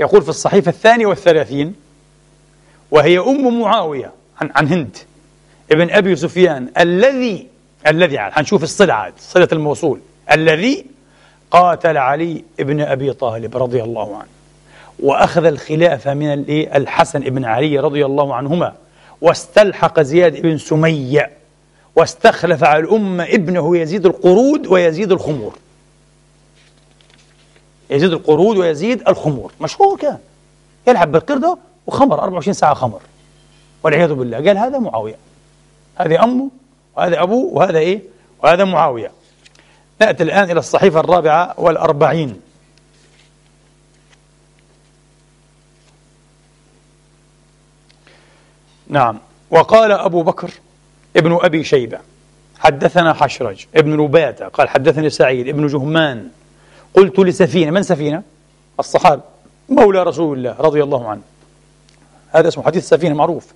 يقول في الصحيفة الثانية والثلاثين وهي أم معاوية عن, عن هند ابن أبي سفيان الذي الذي حنشوف الصلة عاد صلة الموصول الذي قاتل علي ابن أبي طالب رضي الله عنه وأخذ الخلافة من الحسن بن علي رضي الله عنهما واستلحق زياد بن سمية واستخلف على الأمة ابنه يزيد القرود ويزيد الخمور. يزيد القرود ويزيد الخمور. مشهور كان. يلعب بالقردة وخمر 24 ساعة خمر. والعياذ بالله. قال هذا معاوية. هذه أمه وهذا أبوه وهذا إيه؟ وهذا معاوية. نأتي الآن إلى الصحيفة الرابعة والأربعين. نعم. وقال أبو بكر ابن أبي شيبة حدثنا حشرج ابن نباتة قال حدثني سعيد ابن جهمان قلت لسفينة من سفينة؟ الصحابي مولى رسول الله رضي الله عنه. هذا اسمه حديث سفينة معروف.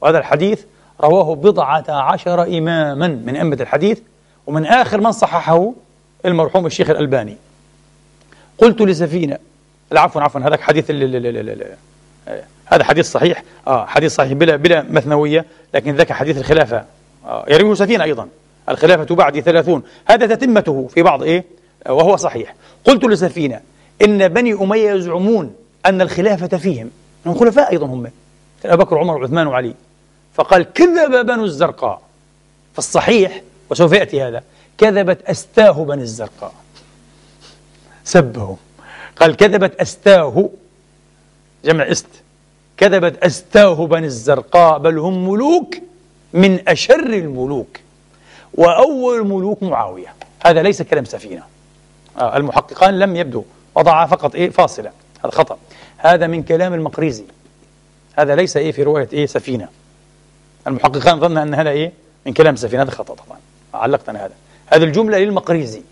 وهذا الحديث رواه بضعة عشر إماما من أئمة الحديث ومن آخر من صححه المرحوم الشيخ الألباني. قلت لسفينة عفوا عفوا هذاك حديث هذا حديث صحيح. آه حديث صحيح بلا بلا مثنوية لكن ذاك حديث الخلافة. آه يرويه سفينة أيضا. الخلافة بعد ثلاثون. هذا تتمته في بعض إيه؟ وهو صحيح. قلت لسفينة إن بني أمية يزعمون أن الخلافة فيهم هم خلفاء أيضا هم أبو بكر وعمر وعثمان وعلي. فقال كذب بنو الزرقاء فالصحيح وسوف يأتي هذا كذبت أستاه بني الزرقاء. سبهم. قال كذبت أستاه جمع است كذبت أستاه بني الزرقاء بل هم ملوك من أشر الملوك وأول الملوك معاوية. هذا ليس كلام سفينة. المحققان لم يبدو. وضع فقط إيه؟ فاصلة هذا خطأ. هذا من كلام المقريزي. هذا ليس إيه في رواية إيه سفينة. المحققان ظن أن هذا إيه؟ من كلام سفينة. هذا خطأ طبعا. علقت أنا هذا. هذه الجملة للمقريزي.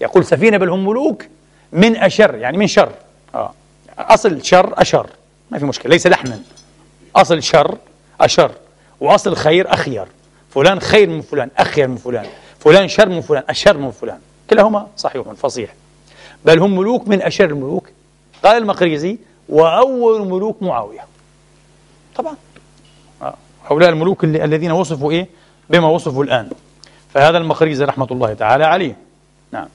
يقول سفينة بل هم ملوك من أشر يعني من شر. آه. أصل شر أشر. ما في مشكلة. ليس لحنا أصل شر أشر. وأصل خير أخير. فلان خير من فلان أخير من فلان. فلان شر من فلان أشر من فلان. كلاهما صحيح فصيح. بل هم ملوك من أشر الملوك. قال المقريزي وأول ملوك معاوية. طبعا. هؤلاء الملوك الذين وصفوا إيه؟ بما وصفوا الآن. فهذا المقريزي رحمة الله تعالى عليه. نعم.